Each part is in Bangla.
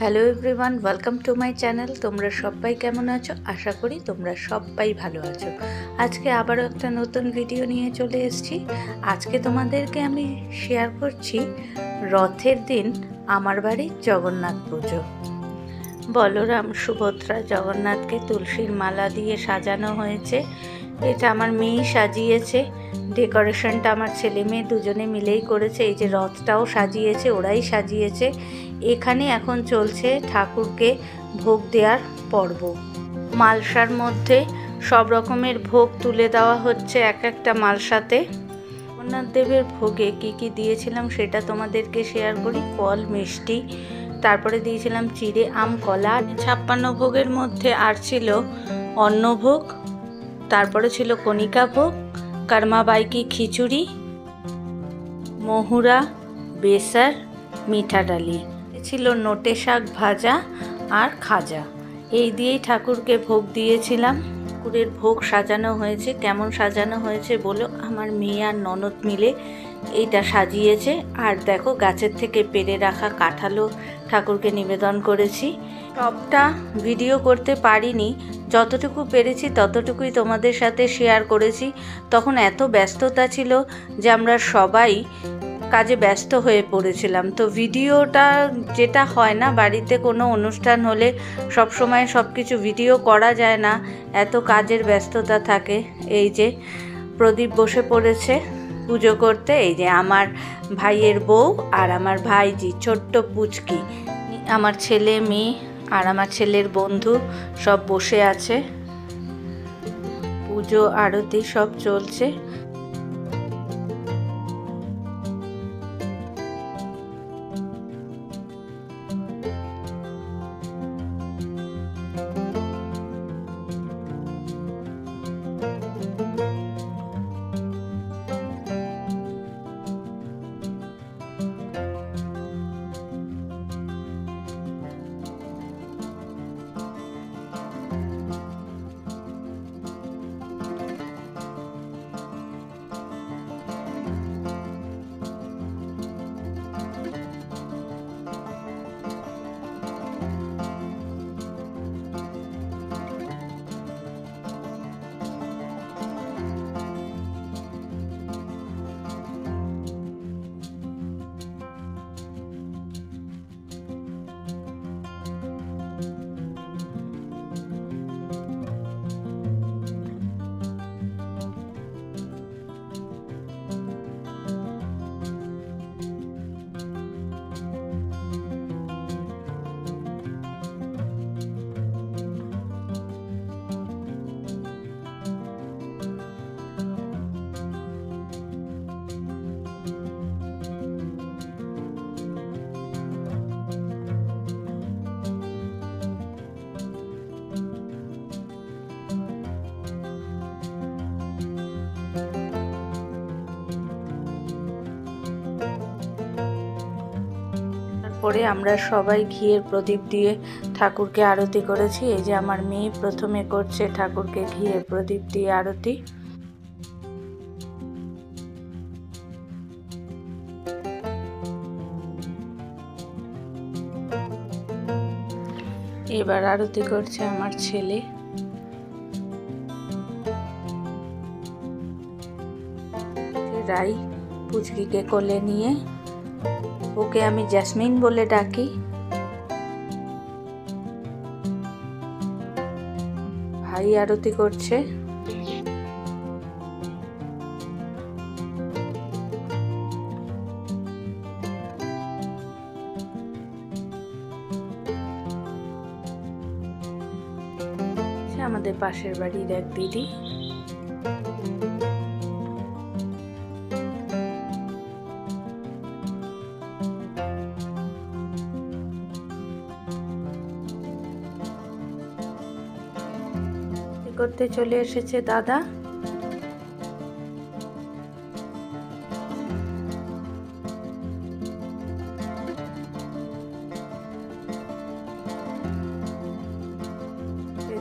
Hello everyone welcome to my channel তোমরা সবাই কেমন আছো? আশা করি তোমরা সবাই ভালো আছো। আজকে আবারও একটা নতুন ভিডিও নিয়ে চলে এসেছি। আজকে তোমাদেরকে আমি শেয়ার করছি রথের দিন আমার বাড়ির জগন্নাথ পুজো। বলরাম সুভদ্রা, জগন্নাথকে তুলসীর মালা দিয়ে সাজানো হয়েছে। এটা আমার মেয়েই সাজিয়েছে। ডেকোরেশনটা আমার ছেলে মেয়ে দুজনে মিলেই করেছে, এই যে রথটাও সাজিয়েছে, ওরাই সাজিয়েছে। এখানে এখন চলছে ঠাকুরকে ভোগ দেওয়ার পর্ব। মালসার মধ্যে সব রকমের ভোগ তুলে দেওয়া হচ্ছে এক একটা মালসাতে। জগন্নাথ দেবের ভোগে কি কি দিয়েছিলাম সেটা তোমাদেরকে শেয়ার করি। ফল, মিষ্টি, তারপরে দিয়েছিলাম চিড়ে, আম, কলা। ছাপ্পান্ন ভোগের মধ্যে আর ছিল অন্নভোগ, তারপরে ছিল কণিকা ভোগ কারমাবাইকি খিচুড়ি? মহুরা, বেসার, মিঠা ডালি। ছিল নোটে শাক ভাজা আর খাজা। এই দিয়েই ঠাকুরকে ভোগ দিয়েছিলাম। ঠাকুরের ভোগ সাজানো হয়েছে, কেমন সাজানো হয়েছে বলো? আমার মেয়ে আর ননদ মিলে এইটা সাজিয়েছে। আর দেখো, গাছের থেকে পেরে রাখা কাঁঠালও ঠাকুরকে নিবেদন করেছি। সবটা ভিডিও করতে পারিনি। যতটুকু পেরেছি ততটুকুই তোমাদের সাথে শেয়ার করেছি। তখন এত ব্যস্ততা ছিল যে আমরা সবাই কাজে ব্যস্ত হয়ে পড়েছিলাম। তো ভিডিওটা যেটা হয় না, বাড়িতে কোনো অনুষ্ঠান হলে সব সময় সব কিছু ভিডিও করা যায় না। এত কাজের ব্যস্ততা থাকে। এই যে প্রদীপ বসে পড়েছে পুজো করতে। এই যে আমার ভাইয়ের বউ আর আমার ভাইজি, ছোট্ট পুচকি। আমার ছেলে, মেয়ে আর আমার ছেলের বন্ধু সব বসে আছে। পুজো আরতি সব চলছে। তারপরে আমরা সবাই ঘিয়ের প্রদীপ দিয়ে ঠাকুরকে আরতি করেছি। এই যে আমার মেয়ে প্রথমে করছে ঠাকুরকে ঘিয়ের প্রদীপ দিয়ে আরতি। এবার আরতি করছে আমার ছেলে। রাই পুচকিকে কোলে নিয়ে ওকে আমি জ্যাসমিন বলে ডাকি। ভাই আরতি করছে। আমাদের পাশের বাড়ির এক দিদি। করতে চলে এসেছে দাদা।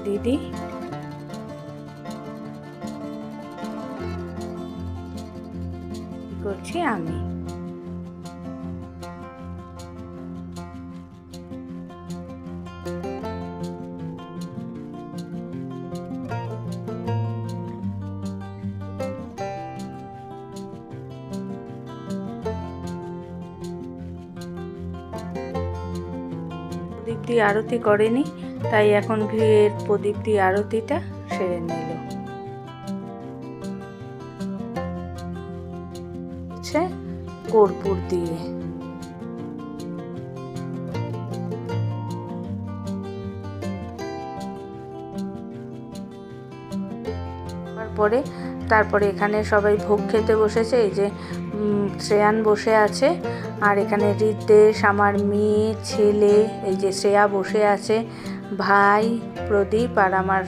দিদি। করছি আমি? দিয়ে আরতি করেনি, তাই এখন ঘিয়ের প্রদীপ আরতিটা সেরে নিল। হচ্ছে কর্পূর দিয়ে। তারপরে তারপরে এখানে সবাই ভোগ খেতে বসেছে, এই যে শ্রেয়ান বসে আছে। আর এখানে রিদ্দেশ আমার মেয়ে, ছেলে, এই যে শ্রেয়া বসে আছে। ভাই, প্রদীপ আর আমার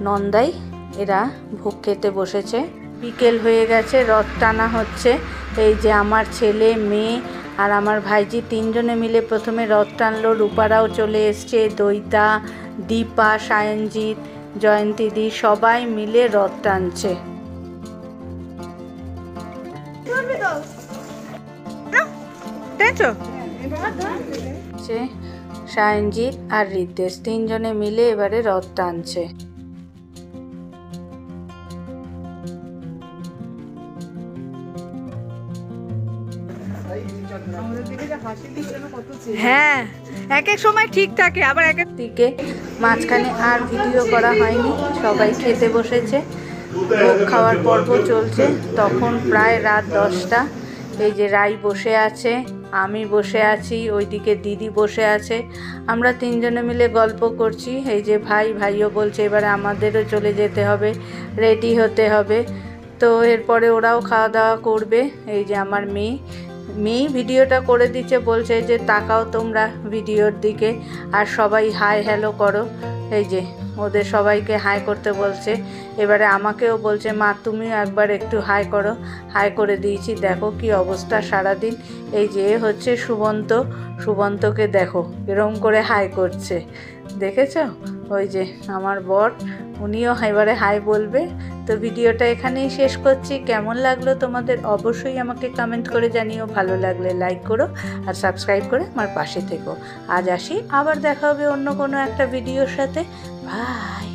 নন্দাই, এরা ভোগ খেতে বসেছে। বিকেল হয়ে গেছে, রথ টানা হচ্ছে। এই যে আমার ছেলে, মেয়ে আর আমার ভাইজি তিনজনে মিলে প্রথমে রথ টানলো। রূপারাও চলে এসছে দইতা দীপা, সায়নজিৎ, জয়ন্তীদি, সবাই মিলে রথ টানছে। হচ্ছে সায়নজিৎ আর তিনজনে মিলে এবারে রথ টানছে। হ্যাঁ এক এক সময় ঠিক থাকে, আবার এক এক দিকে মাঝখানে আর ভিডিও করা হয়নি, সবাই খেতে বসেছে। ভোগ খাওয়ার পর্ব চলছে। তখন প্রায় রাত দশটা। এই যে রাই বসে আছে আমি বসে আছি ওইদিকে দিদি বসে আছে। আমরা তিনজনে মিলে গল্প করছি। এই যে ভাই ভাইও বলছে এবারে আমাদেরও চলে যেতে হবে রেডি হতে হবে। তো এরপরে ওরাও খাওয়া দাওয়া করবে। এই যে আমার মেয়ে মেয়েই ভিডিওটা করে দিচ্ছে, বলছে যে তাকাও তোমরা ভিডিওর দিকে আর সবাই হাই হ্যালো করো। এই যে, ওদের সবাইকে হাই করতে বলছে। এবারে আমাকেও বলছে, মা তুমিও একবার একটু হাই করো। হাই করে দিয়েছি। দেখো কি অবস্থা সারাদিন। এই যে হচ্ছে সুবন্ত। সুবন্তকে দেখো, এরম করে হাই করছে। দেখেছ? ওই যে, আমার বর, উনিও এবারে হাই বলবে। তো ভিডিওটা এখানেই শেষ করছি। কেমন লাগল তোমাদের অবশ্যই আমাকে কমেন্ট করে জানিও। ভালো লাগলে লাইক করো আর সাবস্ক্রাইব করে আমার পাশে থেকো। আজ আসি, আবার দেখা হবে অন্য কোনো একটা ভিডিওর সাথে। বাই